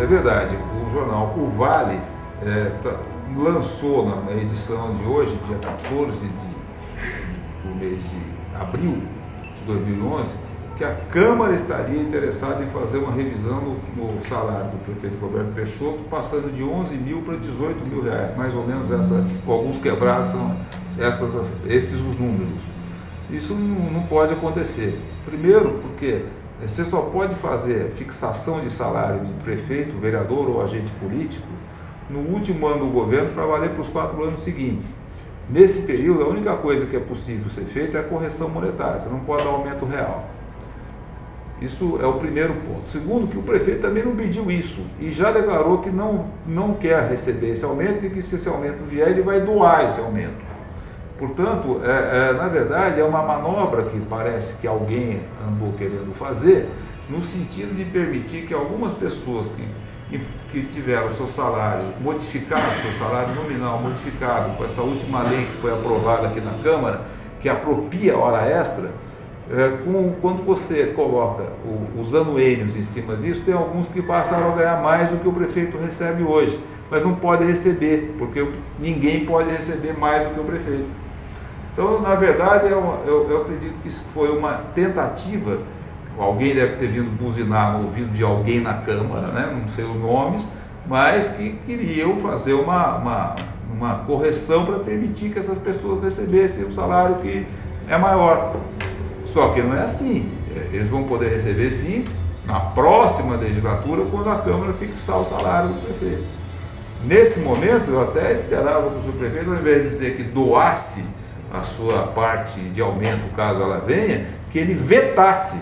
é verdade, o jornal O Vale é, tá, lançou na edição de hoje, dia 14 de, do mês de abril de 2011, que a Câmara estaria interessada em fazer uma revisão no, no salário do prefeito Roberto Peixoto, passando de 11 mil para 18 mil reais, mais ou menos essa, com alguns quebrados são essas, esses os números. Isso não, não pode acontecer. Primeiro, porque você só pode fazer fixação de salário de prefeito, vereador ou agente político no último ano do governo para valer para os quatro anos seguintes. Nesse período, a única coisa que é possível ser feita é a correção monetária, você não pode dar aumento real. Isso é o primeiro ponto. Segundo, que o prefeito também não pediu isso e já declarou que não, não quer receber esse aumento e que se esse aumento vier, ele vai doar esse aumento. Portanto, é, é, na verdade, é uma manobra que parece que alguém andou querendo fazer, no sentido de permitir que algumas pessoas que, que tiveram seu salário modificado, seu salário nominal modificado com essa última lei que foi aprovada aqui na Câmara, que apropria hora extra, é, com, quando você coloca o, os anuênios em cima disso, tem alguns que passaram a ganhar mais do que o prefeito recebe hoje, mas não pode receber, porque ninguém pode receber mais do que o prefeito. Então, na verdade, eu, eu, eu acredito que isso foi uma tentativa, alguém deve ter vindo buzinar no ouvido de alguém na Câmara, né? não sei os nomes, mas que queriam fazer uma, uma, uma correção para permitir que essas pessoas recebessem um salário que é maior. Só que não é assim. Eles vão poder receber sim na próxima legislatura, quando a Câmara fixar o salário do prefeito. Nesse momento, eu até esperava que o prefeito, ao invés de dizer que doasse a sua parte de aumento, caso ela venha, que ele vetasse.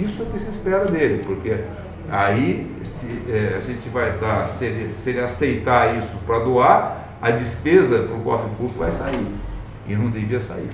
Isso é o que se espera dele, porque aí se, é, a gente vai estar, se ele, se ele aceitar isso para doar, a despesa para o cofre público vai sair. E não devia sair.